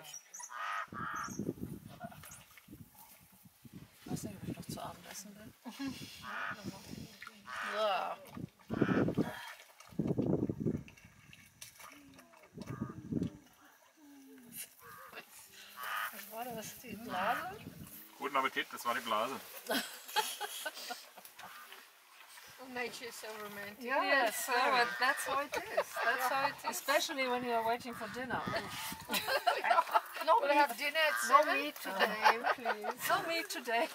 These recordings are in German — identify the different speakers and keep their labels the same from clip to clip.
Speaker 1: nicht. Ich weiß nicht, ob ich noch zu Abend essen will. Ja. Was war das? Die Blase?
Speaker 2: Guten Appetit, das war die Blase.
Speaker 3: Nature is so romantic.
Speaker 1: Yeah,
Speaker 3: Yes,
Speaker 1: so
Speaker 3: so that's how it is. That's how it is.
Speaker 1: Especially when you are waiting for dinner.
Speaker 3: No we'll have dinner at
Speaker 1: No
Speaker 3: seven.
Speaker 1: meat today, please. No meat today.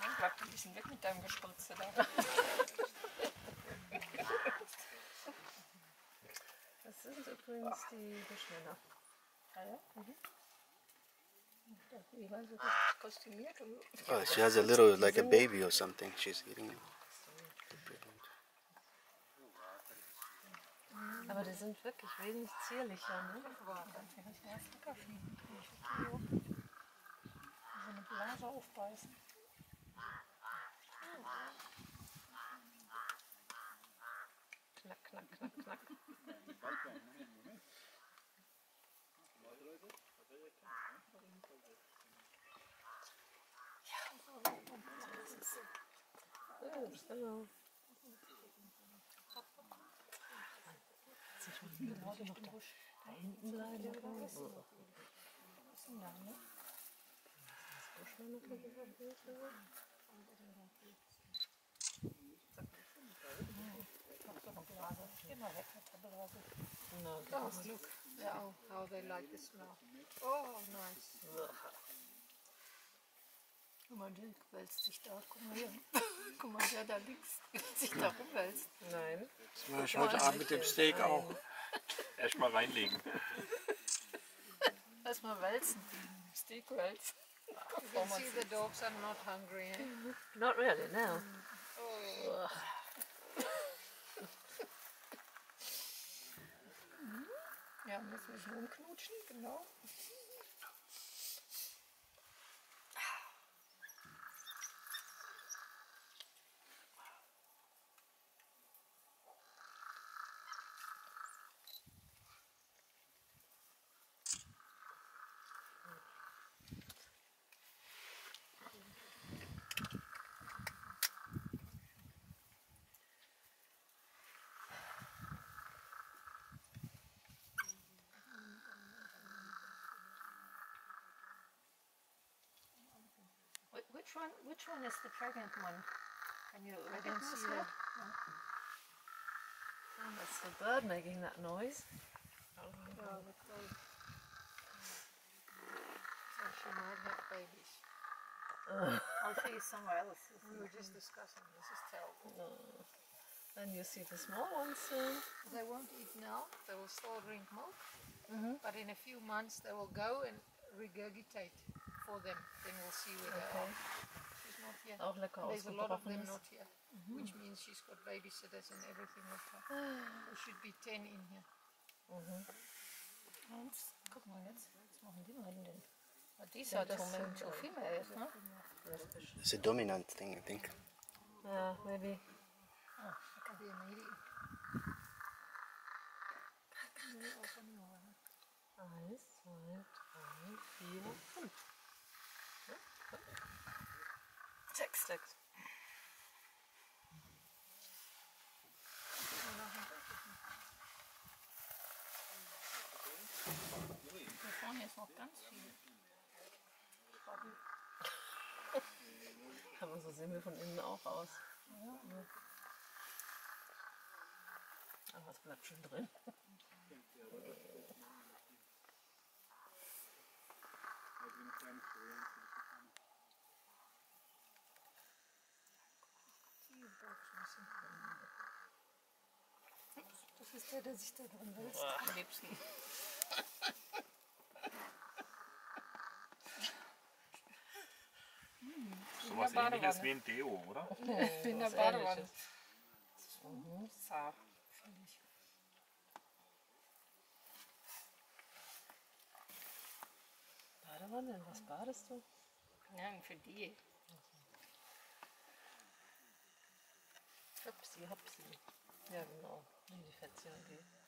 Speaker 3: Dann bleibt ein bisschen weg mit deinem Gespritze da.
Speaker 1: Das sind übrigens die Buschmänner.
Speaker 3: Ah ja? Mhm. Die waren so kostümiert. und-
Speaker 4: Oh, she has a little, like a baby or something. She's eating it.
Speaker 1: Aber die sind wirklich zierlicher. Ne?
Speaker 3: Eine Blase aufbeißen.
Speaker 1: Knack, knack, knack, knack. Ja, so. Sieht schon wieder aus, noch da, da hinten bleiben. oder? So.
Speaker 3: Geh mal weg mit der Blase.
Speaker 1: No,
Speaker 3: Oh, look. Yeah, oh, how they like the smell. Oh, nice. Guck mal, der wälzt sich da. Guck mal hier. Mal, der da links sich da rumwälzt.
Speaker 1: Nein.
Speaker 5: Das mache ich heute Abend mit dem Steak auch.
Speaker 2: Erstmal reinlegen.
Speaker 3: Erstmal wälzen. Steak wälzen. You can see the dogs are not hungry. Eh?
Speaker 1: Not really, no.
Speaker 3: Oh. Ja, müssen wir so umknutschen, genau.
Speaker 1: Which one? Which one is the pregnant one? Can you recognize
Speaker 3: see
Speaker 1: it? Oh, that's the bird making that noise.
Speaker 3: Ja, dat kan. So she might have babies. Oh.
Speaker 1: I'll show you somewhere else.
Speaker 3: We were just mm-hmm. discussing. This is terrible.
Speaker 1: Then you see the small ones soon.
Speaker 3: They won't eat now. They will still drink milk. Mm-hmm. But in a few months, they will go and regurgitate for them. Then we'll see where they are. She's not here.
Speaker 1: Auch lecker
Speaker 3: There's a lot of them
Speaker 1: ausgebrochenes.
Speaker 3: not here, which means she's got babysitters and everything with her. There should be 10 in here.
Speaker 6: Eins, guck mal jetzt, was machen die beiden denn?
Speaker 3: But these are
Speaker 1: das
Speaker 3: two, men, two females, no?
Speaker 4: It's a dominant thing, I think.
Speaker 1: Yeah, maybe.
Speaker 3: That could be a medium.
Speaker 1: Eins, zwei, drei, vier, fünf. Sechs.
Speaker 6: Hier vorne ist noch ganz viel.
Speaker 1: Aber so sehen wir von innen auch aus. Ja. Aber es bleibt schon drin.
Speaker 3: Ist der, der sich da drin wälzt.
Speaker 6: Am liebsten.
Speaker 2: Sowas ähnliches wie ein Deo, oder?
Speaker 3: In der
Speaker 1: was
Speaker 3: Badewanne.
Speaker 1: Ähnliches.
Speaker 3: Zart. finde ich.
Speaker 1: Badewanne, in was badest du?
Speaker 6: Nein, für die.
Speaker 1: Hopsi, hopsi. Ja, genau. Die Fettchen, die.